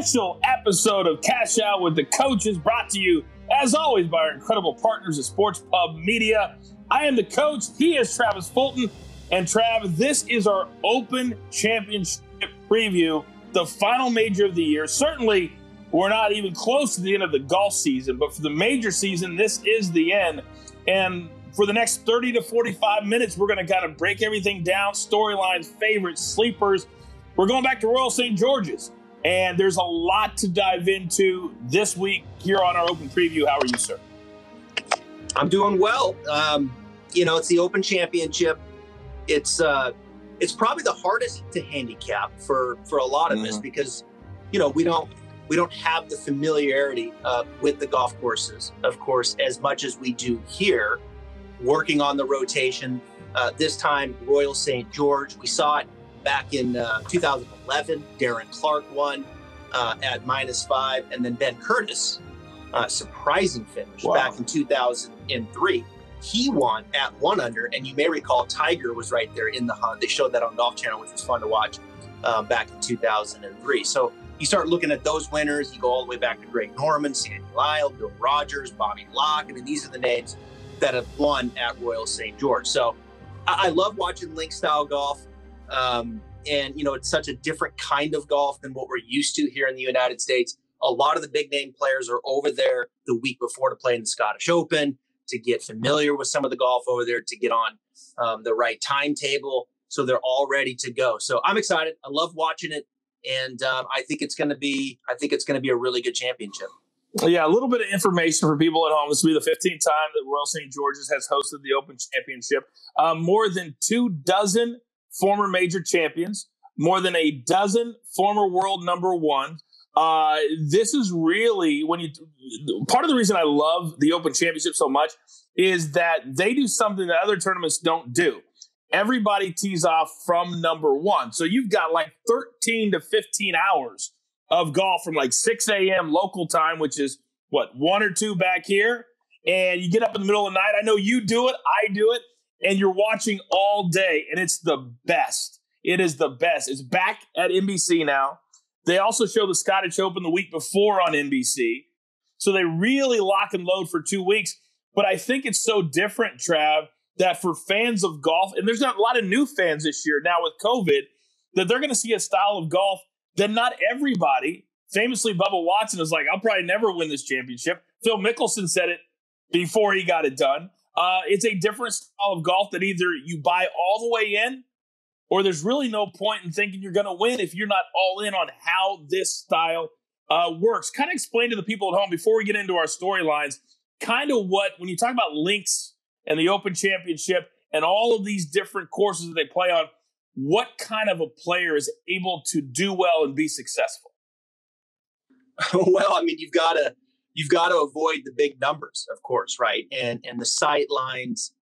special episode of Cash Out with the Coaches, brought to you, as always, by our incredible partners at Sports Pub Media. I am the coach. He is Travis Fulton. And Trav, this is our Open Championship preview, the final major of the year. Certainly, we're not even close to the end of the golf season, but for the major season, this is the end. And for the next 30 to 45 minutes, we're going to kind of break everything down storylines, favorites, sleepers we're going back to Royal St. George's, and there's a lot to dive into this week here on our Open Preview. How are you, sir? I'm doing well. Um, you know, it's the Open Championship. It's uh, it's probably the hardest to handicap for for a lot of mm-hmm. us because you know we don't we don't have the familiarity uh, with the golf courses, of course, as much as we do here, working on the rotation. Uh, this time, Royal St. George, we saw it back in uh, 2011. Darren Clarke won uh, at minus five, and then Ben Curtis, uh, surprising finish wow. back in 2003. He won at one under, and you may recall Tiger was right there in the hunt. They showed that on Golf Channel, which was fun to watch uh, back in 2003. So you start looking at those winners. You go all the way back to Greg Norman, Sandy Lyle, Bill Rogers, Bobby Locke. I mean, these are the names that have won at Royal St. George. So I, I love watching link style golf. Um, and, you know, it's such a different kind of golf than what we're used to here in the United States. A lot of the big name players are over there the week before to play in the Scottish Open, to get familiar with some of the golf over there, to get on um, the right timetable. So they're all ready to go. So I'm excited. I love watching it. And um, I think it's going to be, I think it's going to be a really good championship. Yeah, a little bit of information for people at home. This will be the 15th time that Royal St. George's has hosted the Open Championship. Um, more than two dozen former major champions, more than a dozen former world number one. Uh, this is really when you part of the reason I love the Open Championship so much is that they do something that other tournaments don't do. Everybody tees off from number one. So you've got like 13 to 15 hours of golf from like 6 a.m. local time, which is what, one or two back here. And you get up in the middle of the night. I know you do it. I do it and you're watching all day, and it's the best. It is the best. It's back at NBC now. They also show the Scottish Open the week before on NBC. So they really lock and load for two weeks. But I think it's so different, Trav, that for fans of golf, and there's not a lot of new fans this year now with COVID, that they're going to see a style of golf that not everybody, famously Bubba Watson, is like, I'll probably never win this championship. Phil Mickelson said it before he got it done. Uh, it's a different style of golf that either you buy all the way in or there's really no point in thinking you're going to win if you're not all in on how this style uh, works. Kind of explain to the people at home before we get into our storylines, kind of what, when you talk about links and the Open Championship and all of these different courses that they play on, what kind of a player is able to do well and be successful? well, I mean, you've got to you've got to avoid the big numbers, of course, right? And and the sight lines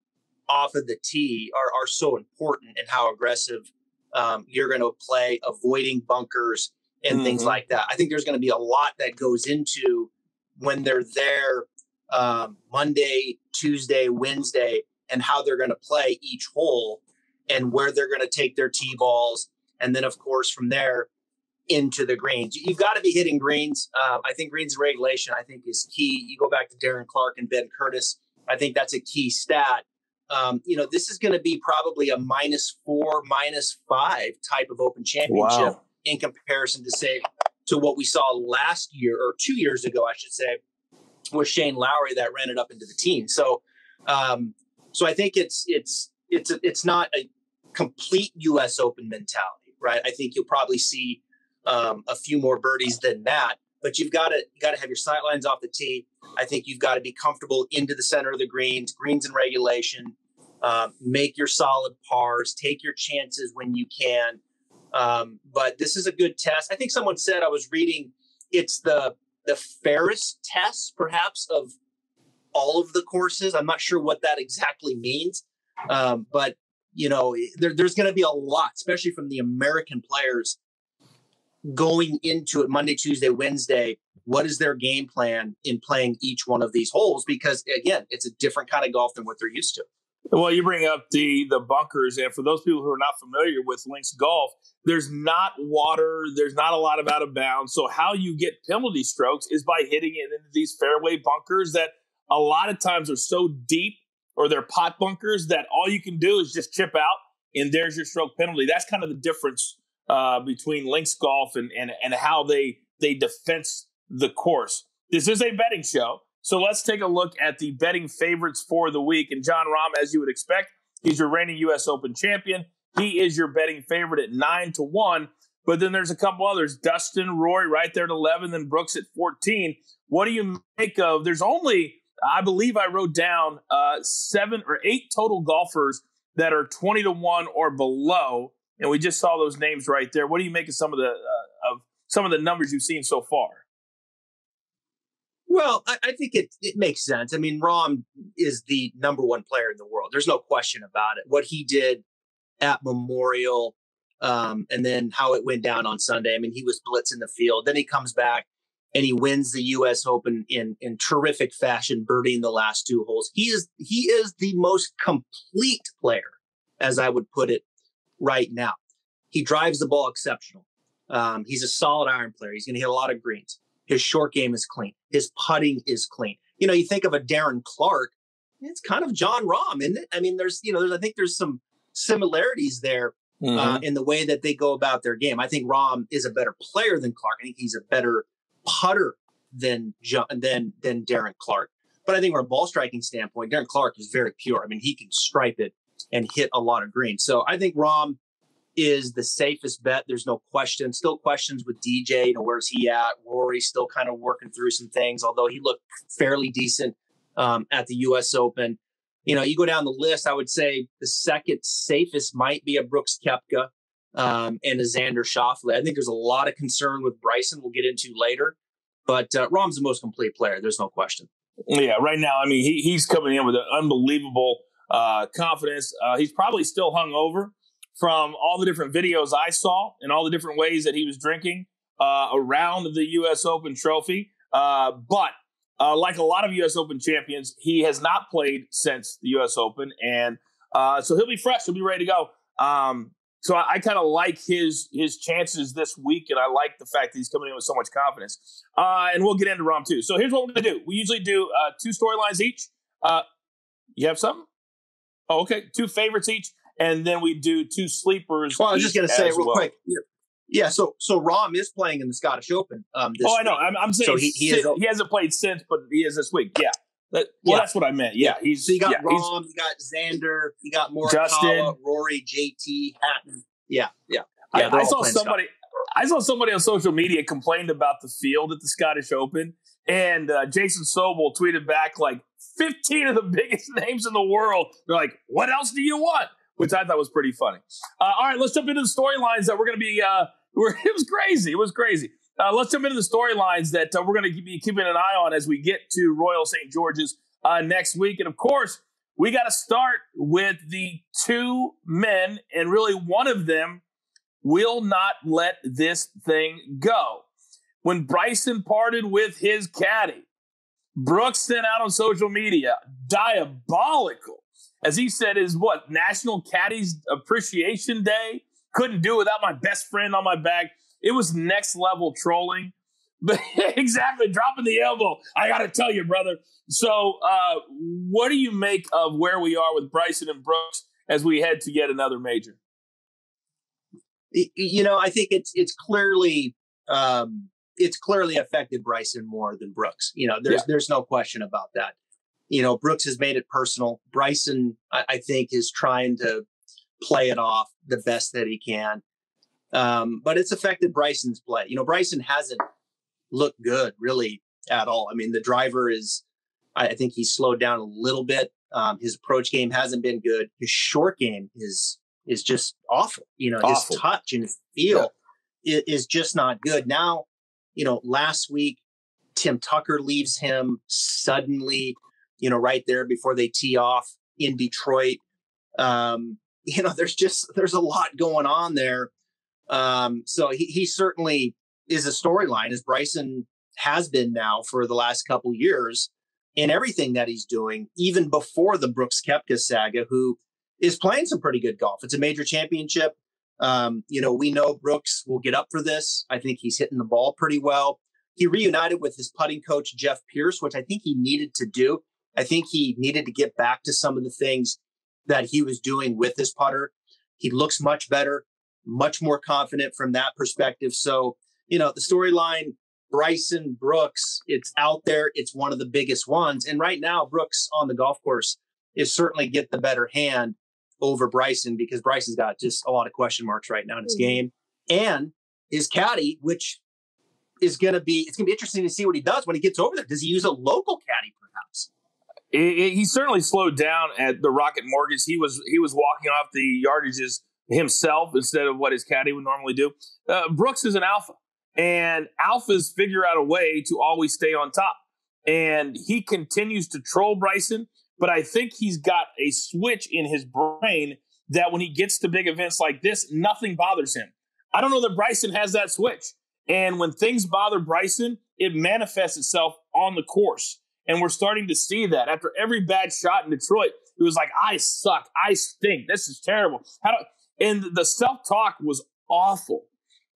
off of the tee are are so important and how aggressive um, you're going to play, avoiding bunkers and mm-hmm. things like that. I think there's going to be a lot that goes into when they're there um, Monday, Tuesday, Wednesday, and how they're going to play each hole and where they're going to take their tee balls. And then, of course, from there, into the greens. You've got to be hitting greens. Uh, I think greens regulation, I think, is key. You go back to Darren Clarke and Ben Curtis. I think that's a key stat. Um, you know, this is going to be probably a minus four, minus five type of Open Championship wow. in comparison to say to what we saw last year or two years ago, I should say, with Shane Lowry that ran it up into the teens. So, um, so I think it's it's it's it's not a complete U.S. Open mentality, right? I think you'll probably see um, a few more birdies than that. But you've got to got to have your sight lines off the tee. I think you've got to be comfortable into the center of the greens, greens in regulation. Um, make your solid pars. Take your chances when you can. Um, but this is a good test. I think someone said I was reading. It's the the fairest test, perhaps, of all of the courses. I'm not sure what that exactly means, um, but you know, there, there's going to be a lot, especially from the American players going into it Monday, Tuesday, Wednesday, what is their game plan in playing each one of these holes? Because again, it's a different kind of golf than what they're used to. Well, you bring up the the bunkers, and for those people who are not familiar with links golf, there's not water, there's not a lot of out of bounds. So how you get penalty strokes is by hitting it into these fairway bunkers that a lot of times are so deep or they're pot bunkers that all you can do is just chip out and there's your stroke penalty. That's kind of the difference uh, between links golf and, and and how they they defense the course. This is a betting show. So let's take a look at the betting favorites for the week. And Jon Rahm, as you would expect, he's your reigning U.S. Open champion. He is your betting favorite at nine to one. But then there's a couple others. Dustin, Rory, right there at 11, then Brooks at 14. What do you make of? There's only, I believe I wrote down uh, seven or eight total golfers that are 20 to one or below. And we just saw those names right there. What do you make of some of the uh, of some of the numbers you've seen so far? Well, I, I, think it it makes sense. I mean, Rahm is the number one player in the world. There's no question about it. What he did at Memorial, um, and then how it went down on Sunday. I mean, he was blitzing the field. Then he comes back and he wins the U.S. Open in in terrific fashion, birdieing the last two holes. He is he is the most complete player, as I would put it, right now. He drives the ball exceptional. Um, he's a solid iron player. He's going to hit a lot of greens. His short game is clean. His putting is clean. You know, you think of a Darren Clarke, it's kind of Jon Rahm, isn't it? I mean, there's, you know, there's, I think there's some similarities there uh, mm-hmm. uh, in the way that they go about their game. I think Rahm is a better player than Clarke. I think he's a better putter than John, than than Darren Clarke. But I think from a ball striking standpoint, Darren Clarke is very pure. I mean, he can stripe it and hit a lot of green. So I think Rahm is the safest bet. There's no question. Still questions with DJ. You know, where's he at? Rory still kind of working through some things, although he looked fairly decent um, at the U.S. Open. You know, you go down the list. I would say the second safest might be a Brooks Koepka um, and a Xander Schauffele. I think there's a lot of concern with Bryson. We'll get into later, but uh, Rahm's the most complete player. There's no question. Yeah, right now, I mean, he, he's coming in with an unbelievable uh, confidence. Uh, he's probably still hung over from all the different videos I saw and all the different ways that he was drinking uh, around the U.S. Open trophy. Uh, but uh, like a lot of U.S. Open champions, he has not played since the U.S. Open, and uh, so he'll be fresh. He'll be ready to go. Um, so I, I kind of like his his chances this week, and I like the fact that he's coming in with so much confidence. Uh, and we'll get into Rahm too. So here's what we're gonna do. We usually do uh, two storylines each. you have something? Oh, okay. Two favorites each and then we do two sleepers. Well, I was just going to say real well. quick. Yeah, so so Rahm is playing in the Scottish Open. Um, oh, I know. I'm, I'm saying so he, he, has, he, hasn't played since, but he is this week. Yeah. That, well, yeah. that's what I meant. Yeah, he's. So you got yeah, Rahm, you got Xander, you got Morikawa, Justin, Rory, JT, Hatton. Yeah, yeah. yeah I, I saw somebody. I saw somebody on social media complained about the field at the Scottish Open, and uh, Jason Sobel tweeted back like 15 of the biggest names in the world. They're like, "What else do you want?" which I thought was pretty funny. Uh, all right, let's jump into the storylines that we're going to be. Uh, it was crazy. It was crazy. Uh, let's jump into the storylines that uh, we're going to be keeping an eye on as we get to Royal St. George's uh, next week. And of course, we got to start with the two men, and really one of them will not let this thing go. When Bryson parted with his caddy, Brooks sent out on social media, diabolical as he said, is what National Caddies Appreciation Day. Couldn't do without my best friend on my back. It was next level trolling. But exactly, dropping the elbow. I got to tell you, brother. So, uh, what do you make of where we are with Bryson and Brooks as we head to yet another major? You know, I think it's it's clearly um, it's clearly affected Bryson more than Brooks. You know, there's yeah. there's no question about that you know, Brooks has made it personal. Bryson, I, I think, is trying to play it off the best that he can. Um, but it's affected Bryson's play. You know, Bryson hasn't looked good really at all. I mean, the driver is, I, I think he's slowed down a little bit. Um, his approach game hasn't been good. His short game is is just awful. You know, awful. his touch and his feel yeah. is, is just not good. Now, you know, last week Tim Tucker leaves him suddenly you know, right there before they tee off in Detroit. Um, you know, there's just there's a lot going on there. Um, so he, he certainly is a storyline as Bryson has been now for the last couple years. in everything that he's doing, even before the Brooks Koepka saga, who is playing some pretty good golf. It's a major championship. Um, you know, we know Brooks will get up for this. I think he's hitting the ball pretty well. He reunited with his putting coach, Jeff Pierce, which I think he needed to do. I think he needed to get back to some of the things that he was doing with his putter. He looks much better, much more confident from that perspective. So, you know, the storyline, Bryson Brooks, it's out there. It's one of the biggest ones. And right now, Brooks on the golf course is certainly get the better hand over Bryson because Bryson's got just a lot of question marks right now in his mm-hmm. game. And his caddy, which is going to be, it's going to be interesting to see what he does when he gets over there. Does he use a local caddy perhaps? It, it, he certainly slowed down at the Rocket Mortgage. He was he was walking off the yardages himself instead of what his caddy would normally do. Uh, Brooks is an alpha, and alphas figure out a way to always stay on top. And he continues to troll Bryson but I think he's got a switch in his brain that when he gets to big events like this, nothing bothers him. I don't know that Bryson has that switch. And when things bother Bryson, it manifests itself on the course. And we're starting to see that. After every bad shot in Detroit, it was like, I suck. I stink. This is terrible. How do, and the self talk was awful.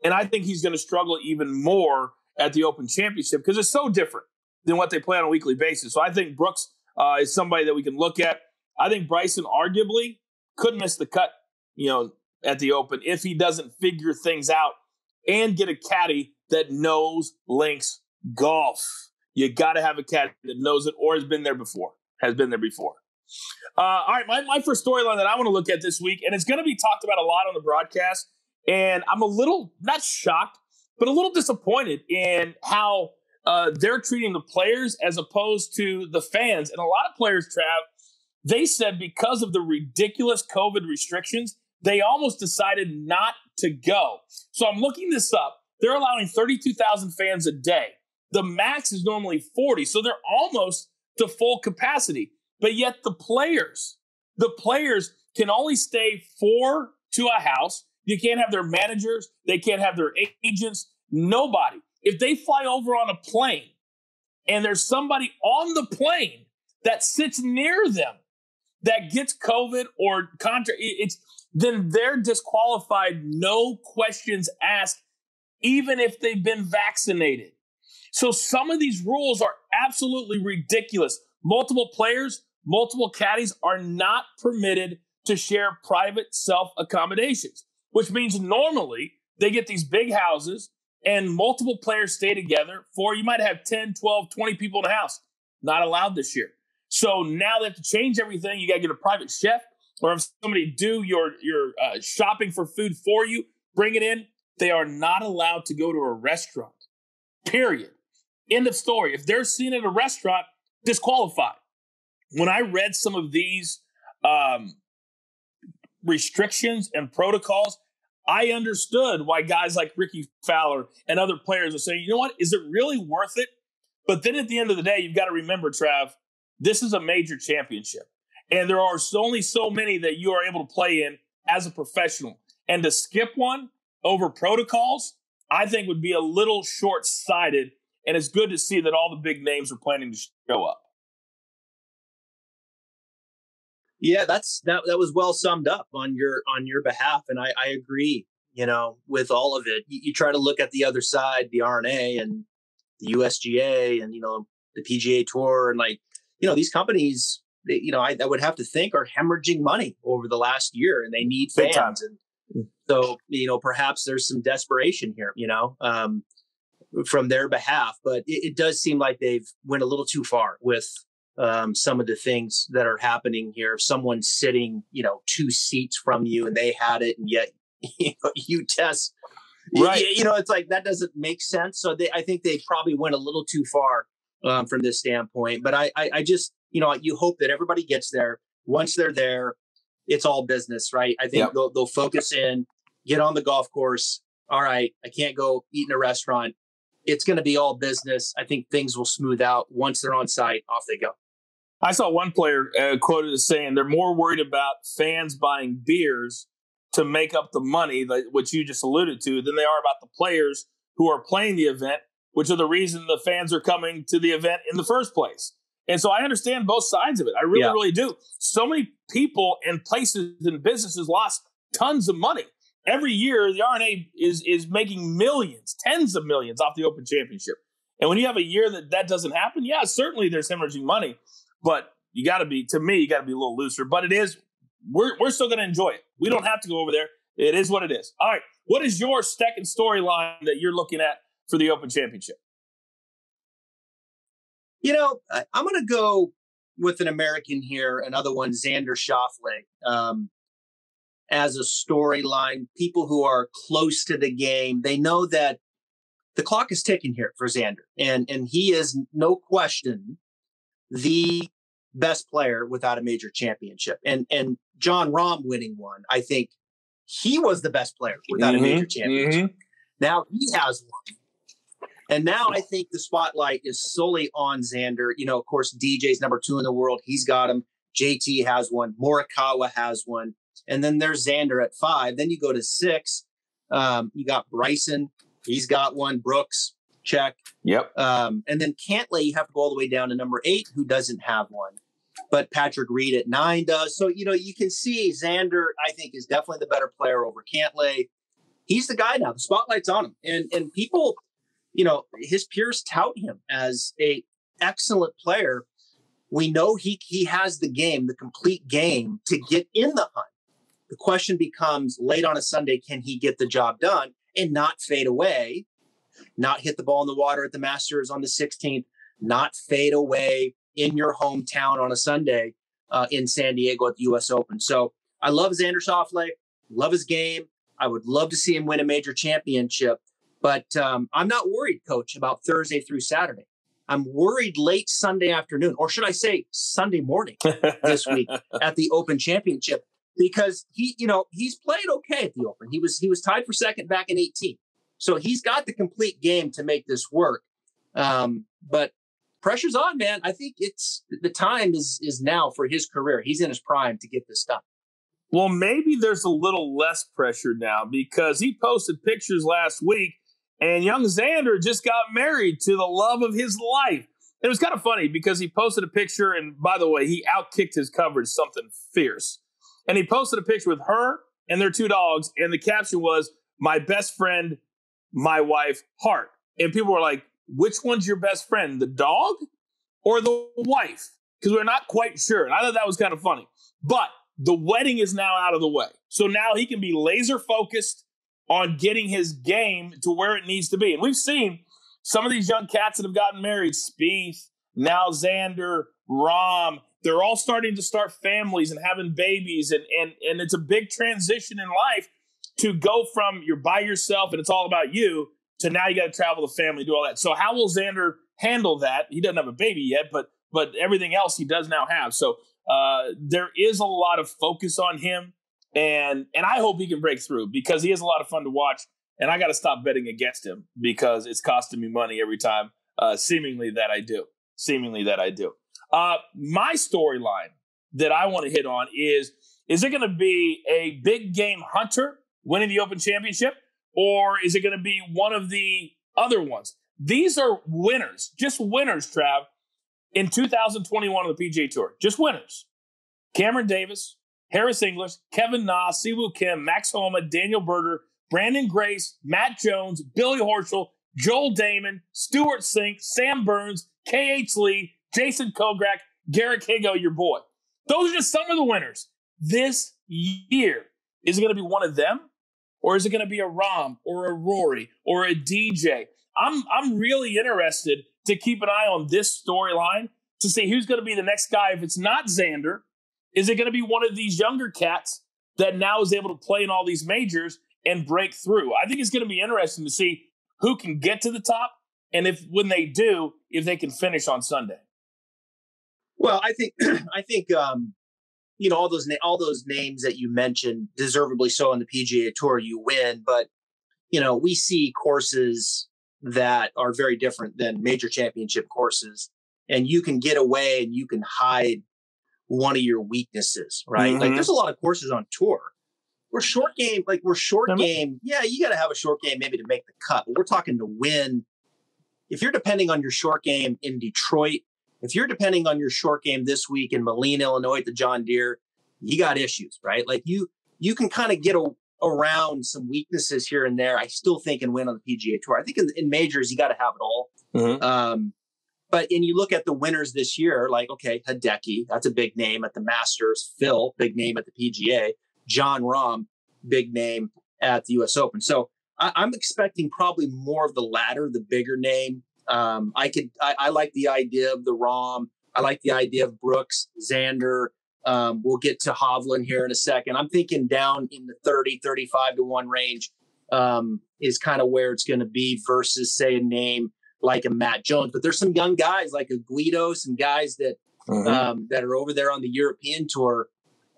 And I think he's going to struggle even more at the Open Championship because it's so different than what they play on a weekly basis. So I think Brooks uh, is somebody that we can look at. I think Bryson arguably could miss the cut, you know, at the Open if he doesn't figure things out and get a caddy that knows links golf. You got to have a caddy that knows it or has been there before. Has been there before. Uh, all right, my, my first storyline that I want to look at this week, and it's going to be talked about a lot on the broadcast, and I'm a little not shocked, but a little disappointed in how uh, they're treating the players as opposed to the fans. And a lot of players, Trav, they said because of the ridiculous COVID restrictions, they almost decided not to go. So I'm looking this up. They're allowing 32,000 fans a day. The max is normally 40, so they're almost to full capacity. But yet the players, the players can only stay four to a house. You can't have their managers, they can't have their agents, nobody if they fly over on a plane and there's somebody on the plane that sits near them that gets COVID or contra, it's then they're disqualified, no questions asked, even if they've been vaccinated. So some of these rules are absolutely ridiculous. Multiple players, multiple caddies are not permitted to share private self accommodations, which means normally they get these big houses and multiple players stay together for you might have 10 12 20 people in the house. Not allowed this year. So now they have to change everything. You got to get a private chef or if somebody do your your uh, shopping for food for you bring it in. They are not allowed to go to a restaurant. Period. End of story. If they're seen at a restaurant disqualified. When i read some of these um, restrictions and protocols I understood why guys like Rickie Fowler and other players are saying, you know what, is it really worth it? But then at the end of the day, you've got to remember, Trav, this is a major championship. And there are only so many that you are able to play in as a professional. And to skip one over protocols, I think would be a little short sighted. And it's good to see that all the big names are planning to show up. Yeah, that's that. That was well summed up on your on your behalf, and I, I agree. You know, with all of it, you, you try to look at the other side, the R&A the USGA, and you know the PGA Tour, and like you know these companies. They, you know, I, I, would have to think are hemorrhaging money over the last year, and they need fans, and so you know perhaps there's some desperation here. You know, um, from their behalf, but it, it does seem like they've went a little too far with um, some of the things that are happening here. Someone sitting, you know, two seats from you and they had it, and yet you, know, you test. Right. You, you, know, it's like that doesn't make sense. So they, I think they probably went a little too far um, from this standpoint. But I, I, I just, you know, you hope that everybody gets there. Once they're there, it's all business, right? I think yep. they'll, they'll focus in, get on the golf course. All right, I can't go eat in a restaurant. It's going to be all business. I think things will smooth out once they're on site. Off they go. I saw one player uh, quoted as saying they're more worried about fans buying beers to make up the money, which you just alluded to, than they are about the players who are playing the event, which are the reason the fans are coming to the event in the first place. And so I understand both sides of it. I really, Yeah. really do. So many people and places and businesses lost tons of money. Every year, the R&A is is making millions, tens of millions off the Open Championship. And when you have a year that that doesn't happen, yeah, certainly there's hemorrhaging money, but you got to be, to me, you got to be a little looser. But it is, we're we're still going to enjoy it. We don't have to go over there. It is what it is. All right, what is your second storyline that you're looking at for the Open Championship? You know, I, I'm going to go with an American here, another one, Xander Schauffele, um, as a storyline. People who are close to the game, they know that the clock is ticking here for Xander, and and he is no question the best player without a major championship. And and Jon Rahm winning one, I think he was the best player without a major championship. Now he has one. And now I think the spotlight is solely on Xander. You know, of course, DJ's number two in the world. He's got him. JT has one. Morikawa has one. And then there's Xander at five. Then you go to six. Um, you got Bryson. He's got one. Brooks, check. Yep. Um, and then Cantlay, you have to go all the way down to number eight, who doesn't have one. But Patrick Reed at nine does. So, you know, you can see Xander, I think, is definitely the better player over Cantlay. He's the guy now. The spotlight's on him. And and people, you know, his peers tout him as a excellent player. We know he he has the game, the complete game to get in the hunt. The question becomes late on a Sunday, can he get the job done and not fade away, not hit the ball in the water at the Masters on the 16th, not fade away in your hometown on a Sunday uh, in San Diego at the U.S. Open. So I love Xander Schauffele, love his game. I would love to see him win a major championship, but um, I'm not worried, Coach, about Thursday through Saturday. I'm worried late Sunday afternoon, or should I say Sunday morning this week at the Open Championship because he, you know, he's played okay at the Open. He was he was tied for second back in 18, so he's got the complete game to make this work. Um, but pressure's on, man. I think it's the time is is now for his career. He's in his prime to get this done. Well, maybe there's a little less pressure now because he posted pictures last week and young Xander just got married to the love of his life. It was kind of funny because he posted a picture, and by the way, he outkicked his coverage something fierce. And he posted a picture with her and their two dogs, and the caption was, My best friend, my wife, Heart. And people were like, Which one's your best friend, the dog or the wife? Because we're not quite sure. And I thought that was kind of funny. But the wedding is now out of the way. So now he can be laser focused on getting his game to where it needs to be. And we've seen some of these young cats that have gotten married, Spieth, now Xander, Rahm, they're all starting to start families and having babies. And, and, and it's a big transition in life to go from you're by yourself and it's all about you to now you got to travel the family, do all that. So how will Xander handle that? He doesn't have a baby yet, but but everything else he does now have. So uh, there is a lot of focus on him, and and I hope he can break through because he is a lot of fun to watch. And I got to stop betting against him because it's costing me money every time. Uh, seemingly that I do. Seemingly that I do. Uh, my storyline that I want to hit on is: is it going to be a big game hunter winning the Open Championship, or is it going to be one of the other ones? These are winners, just winners, Trav, in 2021 on the PGA Tour. Just winners. Cameron Davis, Harris English, Kevin Na, Siwoo Kim, Max Homa, Daniel Berger, Branden Grace, Matt Jones, Billy Horschel, Joel Dahmen, Stewart Cink, Sam Burns, K.H. Lee, Jason Kokrak, Garrick Higgo, your boy. Those are just some of the winners this year. Is it going to be one of them? Or is it going to be a Rahm or a Rory or a DJ? I'm I'm really interested to keep an eye on this storyline to see who's going to be the next guy. If it's not Xander, is it going to be one of these younger cats that now is able to play in all these majors and break through? I think it's going to be interesting to see who can get to the top and if when they do, if they can finish on Sunday. Well, I think I think um, you know all those na- all those names that you mentioned, deservedly so on the PGA Tour, you win. But you know we see courses that are very different than major championship courses, and you can get away and you can hide one of your weaknesses, right? Like Mhm. there's a lot of courses on tour. We're short game, like we're short game. Yeah, you got to have a short game maybe to make the cut. But we're talking to win. If you're depending on your short game in Detroit if you're depending on your short game this week in Moline, Illinois at the John Deere, you got issues, right? Like you you can kind of get a, around some weaknesses here and there. I still think and win on the PGA Tour. I think in, in majors you got to have it all. Mm-hmm. Um, but and you look at the winners this year, like okay, Hideki, that's a big name at the Masters. Phil, big name at the PGA. Jon Rahm, big name at the U.S. Open. So I, am expecting probably more of the latter, the bigger name. Um, I could, I, I, like the idea of the Rahm. I like the idea of Brooks, Xander. Um, we'll get to Hovland here in a second. I'm thinking down in the 30, 35 to one range um, is kind of where it's going to be versus say a name like a Matt Jones. But there's some young guys like a Guido, some guys that mm-hmm. um, that are over there on the European tour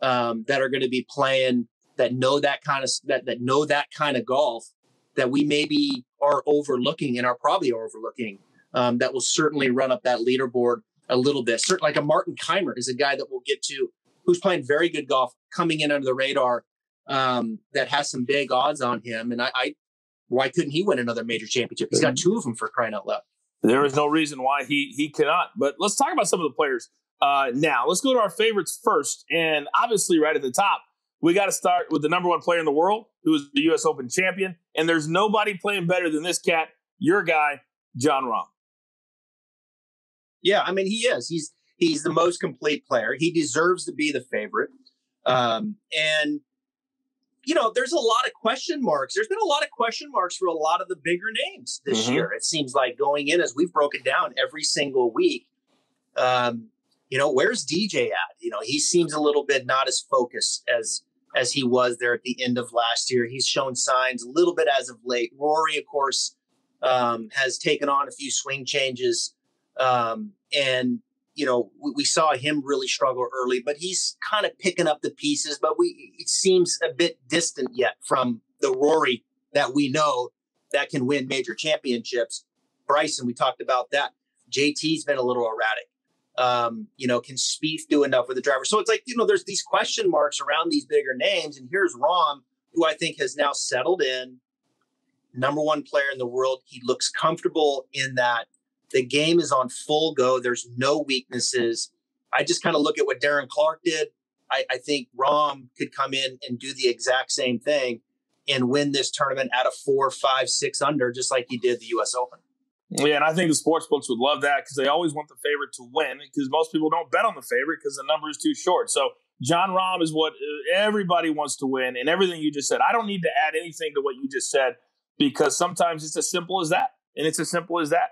um, that are going to be playing that know that kind of that that know that kind of golf that we maybe are overlooking and are probably overlooking um, that will certainly run up that leaderboard a little bit. Certainly, like a Martin Kaymer is a guy that we'll get to who's playing very good golf, coming in under the radar, um, that has some big odds on him. And I, I, why couldn't he win another major championship? He's got two of them for crying out loud. There is no reason why he he cannot. But let's talk about some of the players uh, now. Let's go to our favorites first, and obviously, right at the top, we got to start with the number one player in the world, who is the U.S. Open champion. And there's nobody playing better than this cat, your guy, Jon Rahm. Yeah, I mean, he is. He's he's the most complete player. He deserves to be the favorite. Um, and you know, there's a lot of question marks. There's been a lot of question marks for a lot of the bigger names this mm-hmm. year. It seems like going in as we've broken down every single week. Um, you know, where's DJ at? You know, he seems a little bit not as focused as as he was there at the end of last year. He's shown signs a little bit as of late. Rory, of course, um, has taken on a few swing changes. Um, and, you know, we, we, saw him really struggle early, but he's kind of picking up the pieces. But we it seems a bit distant yet from the Rory that we know that can win major championships. Bryson, we talked about that. JT's been a little erratic. Um, you know, can Spieth do enough with the driver? So it's like, you know, there's these question marks around these bigger names. And here's Rahm, who I think has now settled in, number one player in the world. He looks comfortable in that the game is on full go. There's no weaknesses. I just kind of look at what Darren Clarke did. I, I think Rahm could come in and do the exact same thing and win this tournament at a four, five, six under, just like he did the U.S. Open. Yeah, and I think the sports books would love that because they always want the favorite to win because most people don't bet on the favorite because the number is too short. So Jon Rahm is what uh, everybody wants to win, and everything you just said. I don't need to add anything to what you just said because sometimes it's as simple as that, and it's as simple as that.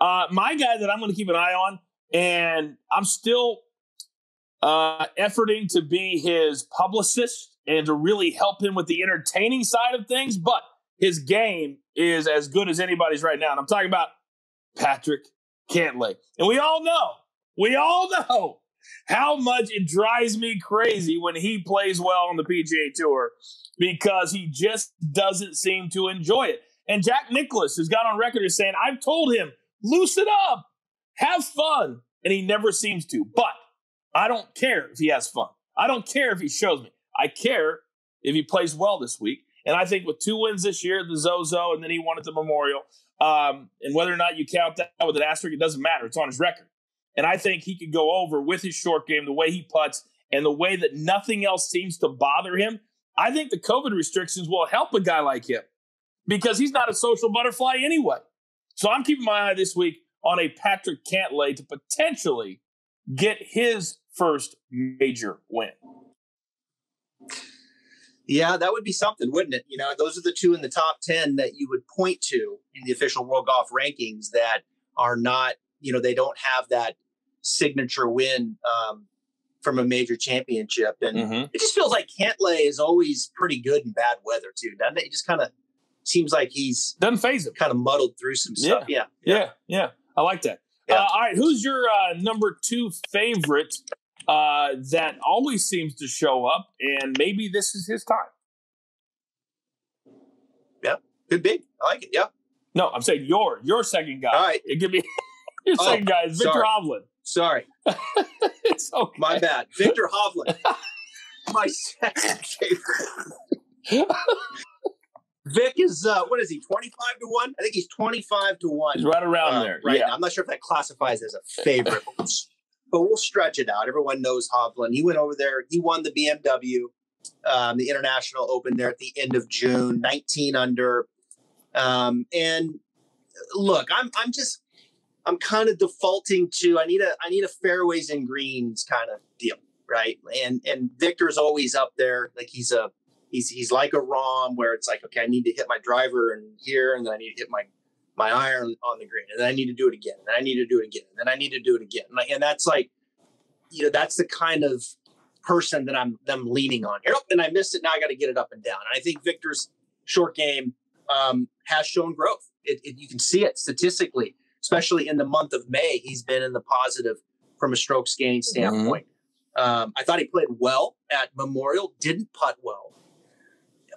Uh, my guy that I'm going to keep an eye on, and I'm still uh, efforting to be his publicist and to really help him with the entertaining side of things, but his game is as good as anybody's right now. And I'm talking about Patrick Cantlay. And we all know, we all know how much it drives me crazy when he plays well on the PGA Tour because he just doesn't seem to enjoy it. And Jack Nicklaus has got on record as saying, I've told him, loosen up, have fun. And he never seems to. But I don't care if he has fun. I don't care if he shows me. I care if he plays well this week. And I think with two wins this year, the Zozo, and then he won at the Memorial, um, and whether or not you count that with an asterisk, it doesn't matter. It's on his record. And I think he could go over with his short game, the way he puts, and the way that nothing else seems to bother him. I think the COVID restrictions will help a guy like him because he's not a social butterfly anyway. So I'm keeping my eye this week on a Patrick Cantlay to potentially get his first major win. Yeah, that would be something, wouldn't it? You know, those are the two in the top 10 that you would point to in the official World Golf rankings that are not, you know, they don't have that signature win um, from a major championship. And mm-hmm. it just feels like Cantlay is always pretty good in bad weather, too, doesn't it? It just kind of seems like he's doesn't phase him, kind of muddled through some stuff. Yeah. Yeah. Yeah. yeah. I like that. Yeah. Uh, all right. Who's your uh, number two favorite uh, that always seems to show up, and maybe this is his time. Yeah, could be. I like it. Yeah. No, I'm saying your your second guy. All right, it could be your oh, second guy is Viktor sorry. Hovland. Sorry, it's okay. My bad, Viktor Hovland. My second favorite. Vic is uh, what is he? Twenty five to one. I think he's twenty five to one. He's right around uh, there. Right yeah. now. I'm not sure if that classifies as a favorite, but, we'll stretch it out. Everyone knows Hovland. He went over there. He won the BMW, um, the International Open there at the end of June, 19 under. Um, and look, I'm I'm just I'm kind of defaulting to I need a I need a fairways and greens kind of deal, right? And and Viktor's always up there, like he's a he's he's like a Rahm where it's like okay, I need to hit my driver and here, and then I need to hit my my iron on the green, and then I need to do it again, and I need to do it again, and then I need to do it again, and, I, and that's like you know that's the kind of person that I'm them leaning on here. Oh, and I missed it. Now I got to get it up and down. And I think Viktor's short game um, has shown growth. It, it, you can see it statistically, especially in the month of May. He's been in the positive from a strokes gain mm-hmm. standpoint. Mm-hmm. Um, I thought he played well at Memorial, didn't putt well.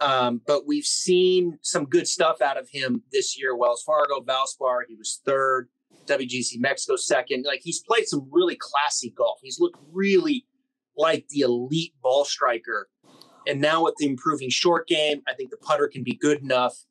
Um, but we've seen some good stuff out of him this year. Wells Fargo, Valspar, he was third. WGC Mexico second. Like he's played some really classy golf. He's looked really like the elite ball striker. And now with the improving short game, I think the putter can be good enough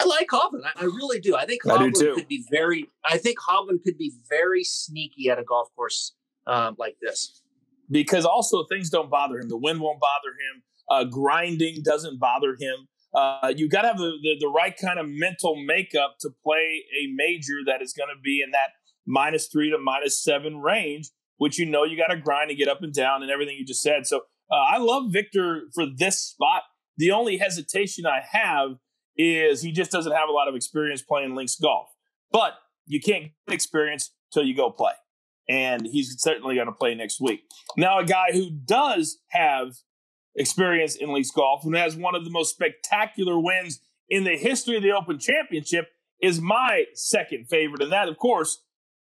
I like Hovland. I, I really do. I think Hovland could be very. I think Hovland could be very sneaky at a golf course um, like this. Because also things don't bother him. The wind won't bother him. Uh, grinding doesn't bother him. Uh, you got to have the, the, the right kind of mental makeup to play a major that is going to be in that minus three to minus seven range, which you know you got to grind and get up and down and everything you just said. So uh, I love Viktor for this spot. The only hesitation I have is he just doesn't have a lot of experience playing links golf. But you can't get experience till you go play. And he's certainly going to play next week. Now, a guy who does have experience in links golf and has one of the most spectacular wins in the history of the Open Championship is my second favorite. And that, of course,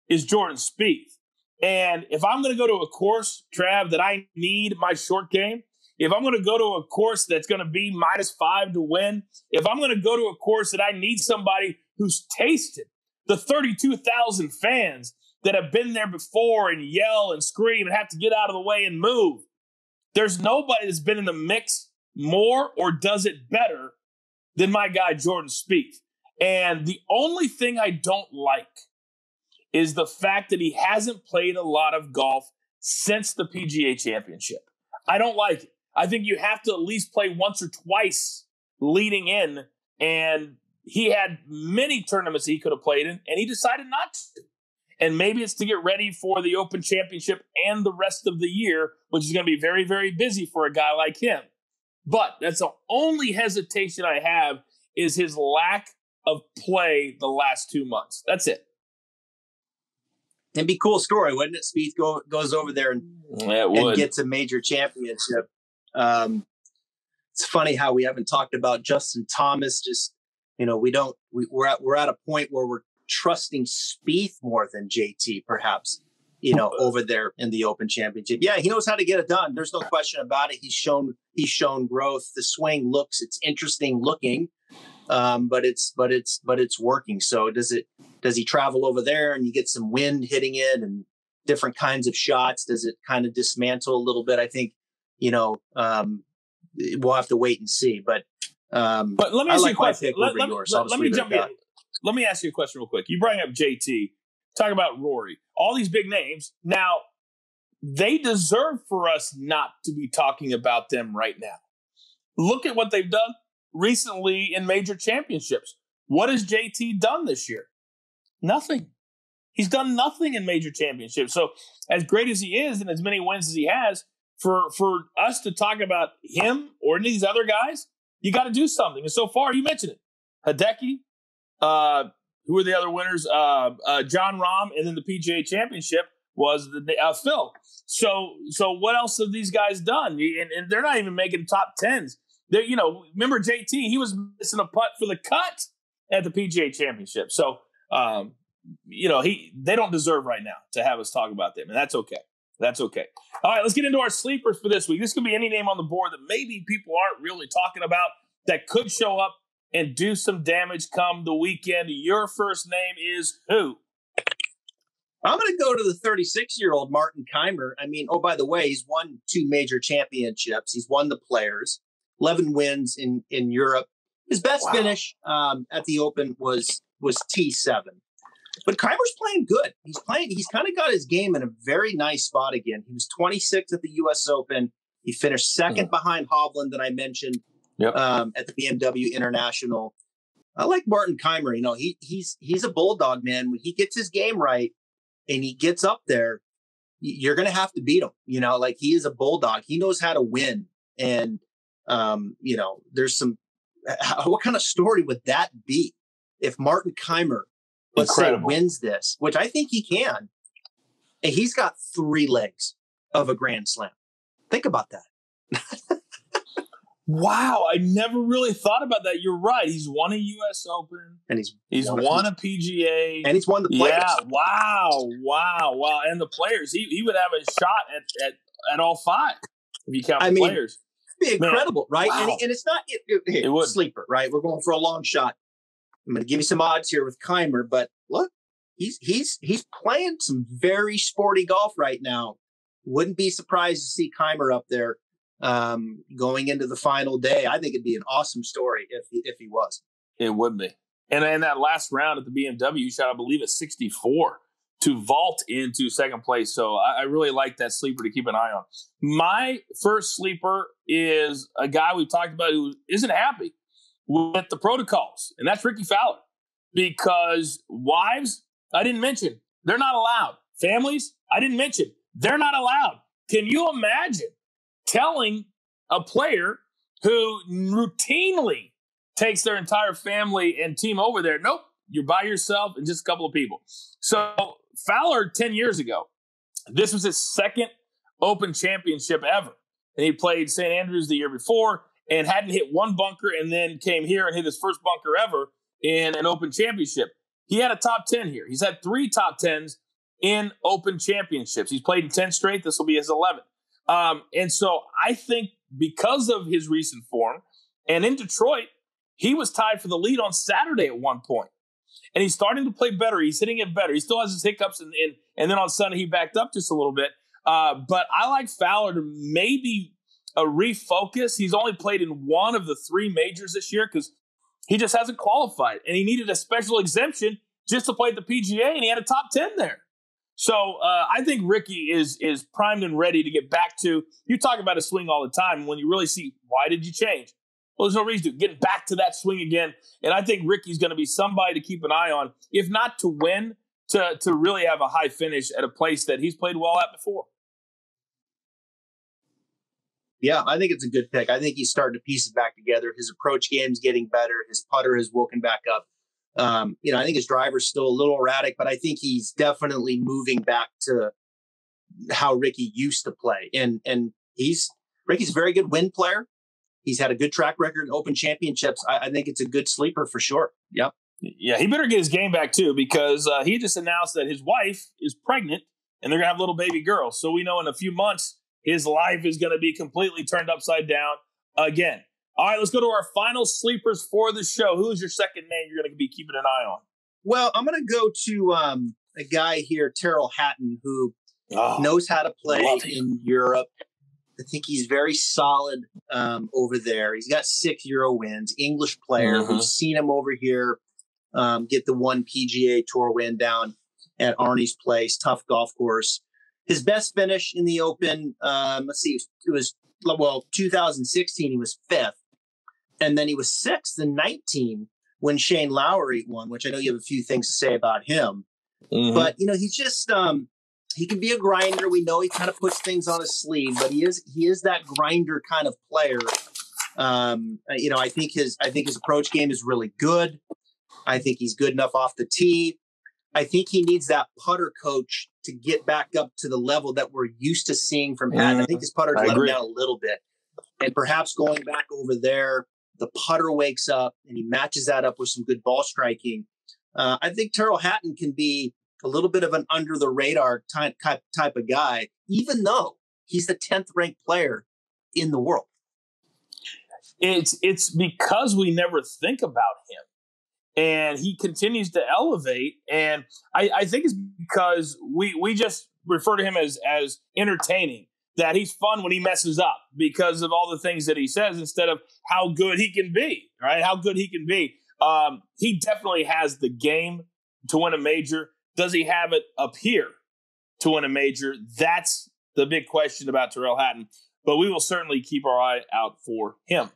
is Jordan Spieth. And if I'm going to go to a course, Trav, that I need my short game, if I'm going to go to a course that's going to be minus five to win, if I'm going to go to a course that I need somebody who's tasted the 32,000 fans that have been there before and yell and scream and have to get out of the way and move, there's nobody that's been in the mix more or does it better than my guy Jordan Spieth. And the only thing I don't like is the fact that he hasn't played a lot of golf since the PGA Championship. I don't like it. I think you have to at least play once or twice leading in. And he had many tournaments he could have played in, and he decided not to. And maybe it's to get ready for the Open Championship and the rest of the year, which is going to be very, very busy for a guy like him. But that's the only hesitation I have is his lack of play the last two months. That's it. It'd be a cool story, wouldn't it? Spieth go, goes over there and, and gets a major championship. Um, it's funny how we haven't talked about Justin Thomas. Just you know, we don't. We, we're at we're at a point where we're trusting Spieth more than JT, perhaps. You know, over there in the Open Championship. Yeah, he knows how to get it done. There's no question about it. He's shown he's shown growth. The swing looks it's interesting looking, um, but it's but it's but it's working. So does it? Does he travel over there and you get some wind hitting it and different kinds of shots? Does it kind of dismantle a little bit? I think you know, um, we'll have to wait and see. But um, but let me ask like you a question. Let, let, let, let me jump in. Let me ask you a question real quick. You bring up JT. Talk about Rory. All these big names. Now, they deserve for us not to be talking about them right now. Look at what they've done recently in major championships. What has JT done this year? Nothing. He's done nothing in major championships. So, as great as he is and as many wins as he has, for for us to talk about him or any of these other guys, you got to do something. And so far, you mentioned it, Hideki. Uh, who are the other winners? Uh, uh, Jon Rahm, and then the PGA Championship was the uh, Phil. So so what else have these guys done? And, and they're not even making top tens. They you know remember JT? He was missing a putt for the cut at the PGA Championship. So um, you know he they don't deserve right now to have us talk about them, and that's okay. That's okay. All right, let's get into our sleepers for this week. This could be any name on the board that maybe people aren't really talking about that could show up and do some damage come the weekend. Your first name is who? I'm going to go to the 36 year old Martin Kaymer. I mean, oh, by the way, he's won two major championships. He's won the players, 11 wins in, in Europe, His best wow. finish um, at the Open was was T seven. But Kaymer's playing good. He's playing. He's kind of got his game in a very nice spot again. He was 26th at the U.S. Open. He finished second mm. behind Hovland that I mentioned yep. um, at the BMW International. I like Martin Kaymer. You know, he he's he's a bulldog, man. When he gets his game right and he gets up there, you're going to have to beat him. You know, like he is a bulldog. He knows how to win. And um, you know, there's some. What kind of story would that be if Martin Kaymer, let's say wins this, which I think he can, and he's got three legs of a grand slam. Think about that. wow, I never really thought about that. You're right. He's won a U.S. Open, and he's he's won, won a, PGA, and he's won the players. Yeah, wow, wow, wow, and the players. He he would have a shot at at, at all five if you count I the mean, players. Be incredible, Man, right? Wow. And, and, it's not it, it, it, it would. sleeper, right? We're going for a long shot. I'm going to give you some odds here with Kaymer, but look, he's he's he's playing some very sporty golf right now. Wouldn't be surprised to see Kaymer up there um, going into the final day. I think it'd be an awesome story if he, if he was. It would be. And in that last round at the BMW shot, I believe, at 64 to vault into second place. So I, I really like that sleeper to keep an eye on. My first sleeper is a guy we've talked about who isn't happy with the protocols, and that's Rickie Fowler. Because wives, I didn't mention, they're not allowed. Families, I didn't mention, they're not allowed. Can you imagine telling a player who routinely takes their entire family and team over there, nope, you're by yourself and just a couple of people. So Fowler, 10 years ago, this was his second Open Championship ever. And he played St. Andrews the year before and hadn't hit one bunker and then came here and hit his first bunker ever in an open championship. He had a top 10 here. He's had three top 10s in open championships. He's played in 10 straight. This will be his 11th. Um, and so I think because of his recent form and in Detroit, he was tied for the lead on Saturday at one point. And he's starting to play better. He's hitting it better. He still has his hiccups, and, and, and then on Sunday he backed up just a little bit. Uh, but I like Fowler to maybe a refocus. He's only played in one of the three majors this year because he just hasn't qualified, and he needed a special exemption just to play the PGA, and he had a top ten there. So uh, I think Rickie is is primed and ready to get back to. You talk about a swing all the time. When you really see why did you change? Well, there's no reason to get back to that swing again. And I think Rickie's going to be somebody to keep an eye on, if not to win, to to really have a high finish at a place that he's played well at before yeah, I think it's a good pick. I think he's starting to piece it back together. His approach game's getting better. His putter has woken back up. Um, you know, I think his driver's still a little erratic, but I think he's definitely moving back to how Rickie used to play. And and he's Rickie's a very good win player. He's had a good track record in Open Championships. I, I think it's a good sleeper for sure. Yep. Yeah, he better get his game back too because uh, he just announced that his wife is pregnant and they're gonna have a little baby girl. So we know in a few months his life is to be completely turned upside down again. All right, let's go to our final sleepers for the show. Who is your second name you're going to be keeping an eye on? Well, I'm going to go to um, a guy here, Tyrrell Hatton, who oh, knows how to play in Europe. I think he's very solid um, over there. He's got six Euro wins. English player. Mm-hmm. We've seen him over here um, get the one PGA Tour win down at Arnie's Place, tough golf course his best finish in the Open, um, let's see, it was well 2016. He was fifth, and then he was sixth in 19 when Shane Lowry won. Which I know you have a few things to say about him, mm-hmm. but you know he's just um, he can be a grinder. We know he kind of puts things on his sleeve, but he is he is that grinder kind of player. Um, you know, I think his I think his approach game is really good. I think he's good enough off the tee. I think he needs that putter coach to get back up to the level that we're used to seeing from Hatton. Mm, I think his putter's let him down a little bit. And perhaps going back over there, the putter wakes up and he matches that up with some good ball striking. Uh, I think Tyrrell Hatton can be a little bit of an under the radar type, type of guy, even though he's the 10th ranked player in the world. It's it's because we never think about him and he continues to elevate. And I, I think it's because we we just refer to him as as entertaining. That he's fun when he messes up because of all the things that he says instead of how good he can be, right? How good he can be. Um, he definitely has the game to win a major. Does he have it up here to win a major? That's the big question about Tyrrell Hatton. But we will certainly keep our eye out for him.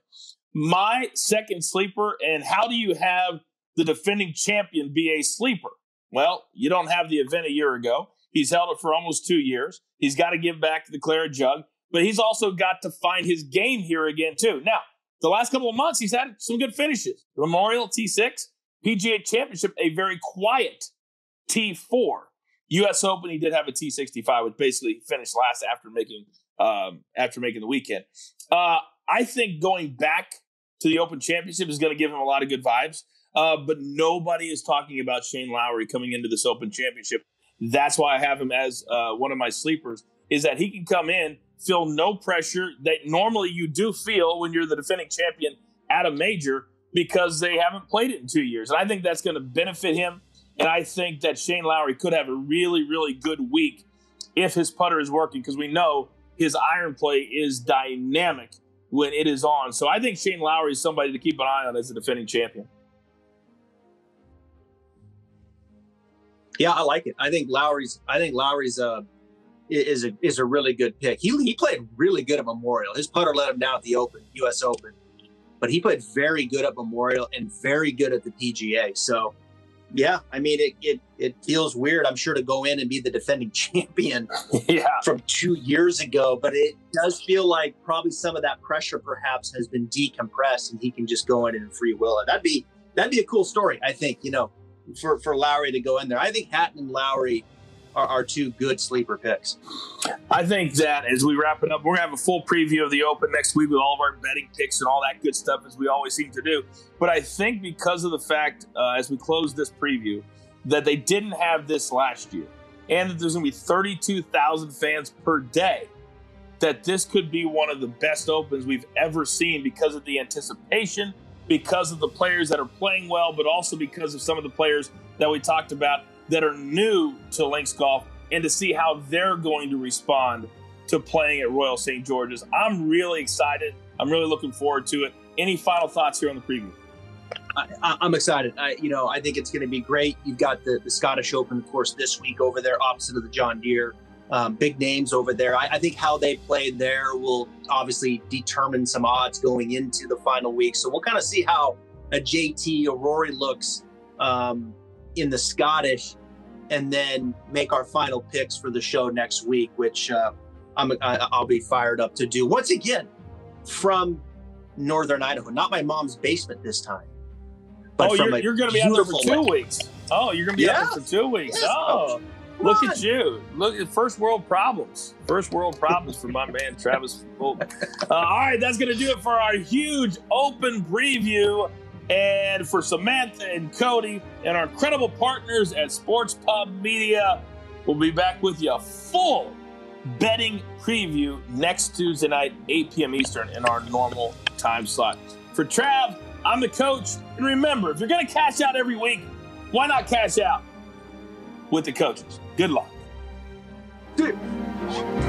My second sleeper, and how do you have the defending champion be a sleeper? Well, you don't have the event a year ago. He's held it for almost two years. He's got to give back to the Claret Jug, but he's also got to find his game here again, too. Now, the last couple of months, he's had some good finishes. Memorial T6, PGA Championship, a very quiet T4. U.S. Open, he did have a T65, which basically finished last after making um, after making the weekend. Uh, I think going back to the Open Championship is going to give him a lot of good vibes. Uh, but nobody is talking about Shane Lowry coming into this Open Championship. That's why I have him as uh, one of my sleepers. Is that he can come in, feel no pressure that normally you do feel when you're the defending champion at a major because they haven't played it in two years. And I think that's going to benefit him. And I think that Shane Lowry could have a really, really good week if his putter is working because we know his iron play is dynamic when it is on. So I think Shane Lowry is somebody to keep an eye on as a defending champion. Yeah, I like it. I think Lowry's. I think Lowry's uh, is a is a really good pick. He he played really good at Memorial. His putter let him down at the Open, U.S. Open, but he played very good at Memorial and very good at the PGA. So, yeah, I mean, it it it feels weird. I'm sure to go in and be the defending champion yeah. from two years ago, but it does feel like probably some of that pressure perhaps has been decompressed, and he can just go in and free will it. That'd be that'd be a cool story. I think you know for for Lowry to go in there. I think Hatton and Lowry are, are two good sleeper picks. I think that as we wrap it up, we're gonna have a full preview of the Open next week with all of our betting picks and all that good stuff as we always seem to do. But I think because of the fact uh, as we close this preview that they didn't have this last year, and that there's gonna be 32,000 fans per day. That this could be one of the best opens we've ever seen because of the anticipation, because of the players that are playing well, but also because of some of the players that we talked about that are new to links golf and to see how they're going to respond to playing at Royal St. George's. I'm really excited. I'm really looking forward to it. Any final thoughts here on the preview? I, am excited. I, you know, I think it's going to be great. You've got the, the Scottish Open, of course, this week over there, opposite of the John Deere um, big names over there. I, I, think how they played there will obviously determine some odds going into the final week. So we'll kind of see how a JT or Rory looks um, in the Scottish, and then make our final picks for the show next week, which uh, I'm I, I'll be fired up to do once again from Northern Idaho, not my mom's basement this time. oh, you're, you're going to be out there for two weeks. Oh, you're going to be yeah. out there for two weeks. Yes. Oh. Look at you. Look at first world problems. First world problems for my man Travis Uh, all right, that's going to do it for our huge open preview. And for Samantha and Cody and our incredible partners at Sports Pub Media, we'll be back with you full betting preview next Tuesday night, 8 p.m. Eastern, in our normal time slot. For Trav, I'm the coach. And remember, if you're going to cash out every week, why not cash out with the coaches? Good luck. Dude.